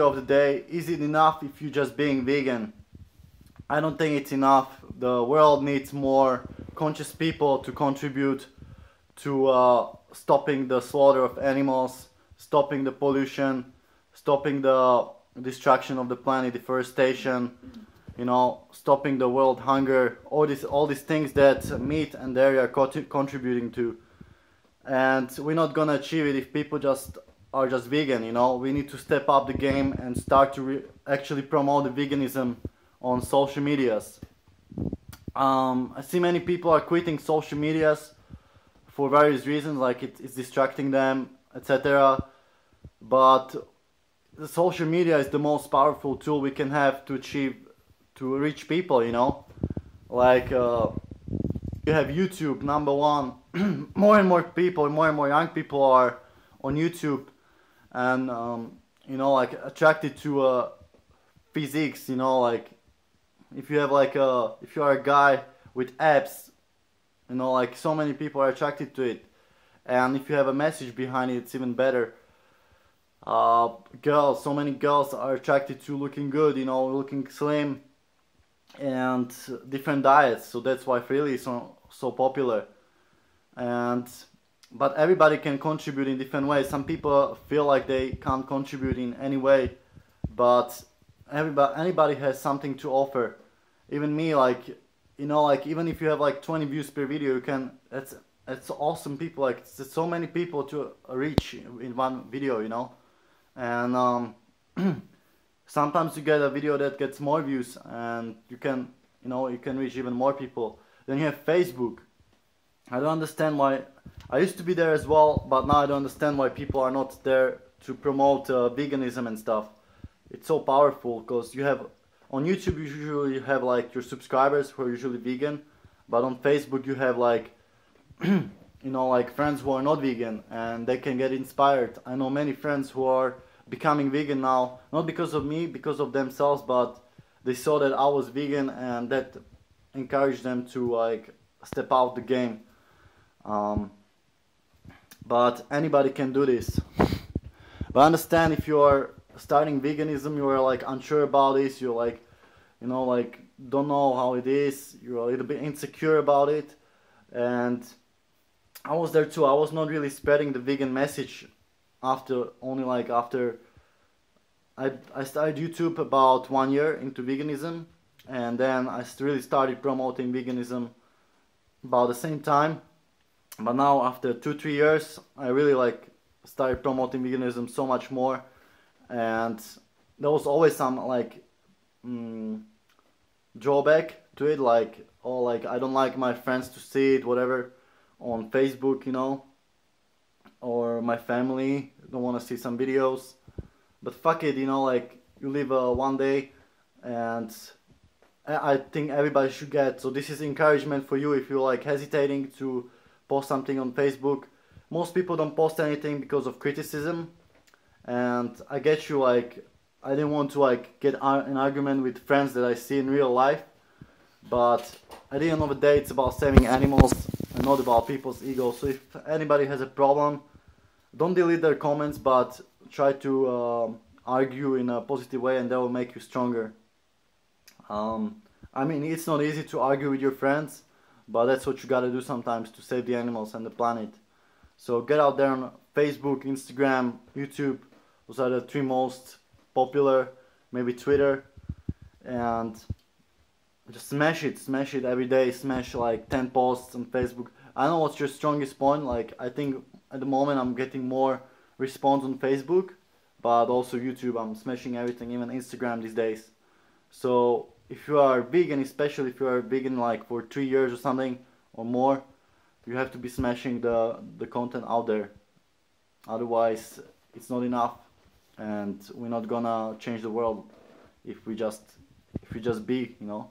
of the day, is it enough if you're just being vegan? I don't think it's enough. The world needs more conscious people to contribute to uh, stopping the slaughter of animals, stopping the pollution, stopping the destruction of the planet, deforestation, you know, stopping the world hunger, all these all these things that meat and dairy are co contributing to. And we're not gonna achieve it if people just are just vegan, you know. We need to step up the game and start to actually promote the veganism on social medias. Um, I see many people are quitting social medias for various reasons, like it, it's distracting them, etc. But the social media is the most powerful tool we can have to achieve, to reach people, you know. Like uh, you have YouTube, number one. more and more people, more and more young people are on YouTube and um, you know like attracted to uh, physiques you know like if you have like a if you are a guy with abs you know like so many people are attracted to it. And if you have a message behind it it's even better. Uh, girls so many girls are attracted to looking good you know looking slim and different diets. So that's why Freelee is so, so popular. And but everybody can contribute in different ways. Some people feel like they can't contribute in any way, but everybody anybody has something to offer. Even me, like you know, like even if you have like 20 views per video, you can. That's it's awesome. People like it's so many people to reach in one video, you know, and um, sometimes you get a video that gets more views, and you can you know you can reach even more people. Then you have Facebook. I don't understand why I used to be there as well, but now I don't understand why people are not there to promote uh, veganism and stuff. It's so powerful because you have on YouTube you usually have like your subscribers who are usually vegan, but on Facebook you have like you know like friends who are not vegan and they can get inspired. I know many friends who are becoming vegan now, not because of me, because of themselves, but they saw that I was vegan and that encouraged them to like step out the game. Um, but anybody can do this. But understand if you are starting veganism, you are like unsure about this, you're like, you know, like don't know how it is, you're a little bit insecure about it. And I was there too. I was not really spreading the vegan message after only like after I, I started YouTube about one year into veganism and then I really started promoting veganism about the same time but now after two three years I really like started promoting veganism so much more. And there was always some like mm, drawback to it like oh like I don't like my friends to see it whatever on Facebook you know or my family don't want to see some videos. But fuck it you know like you live uh, one day and I think everybody should get so this is encouragement for you if you're like hesitating to post something on Facebook. Most people don't post anything because of criticism, and I get you like I didn't want to like get an argument with friends that I see in real life, but at the end of the day, it's about saving animals and not about people's ego. So if anybody has a problem, don't delete their comments, but try to uh, argue in a positive way, and that will make you stronger. Um, I mean, it's not easy to argue with your friends but that's what you gotta do sometimes to save the animals and the planet. So get out there on Facebook, Instagram, YouTube. Those are the three most popular. Maybe Twitter, and just smash it, smash it every day. Smash like 10 posts on Facebook. I know what's your strongest point. Like I think at the moment I'm getting more response on Facebook, but also YouTube. I'm smashing everything, even Instagram these days. So if you are vegan, especially if you are vegan like for three years or something or more, you have to be smashing the, the content out there. Otherwise, it's not enough and we're not gonna change the world if we just if we just be, you know.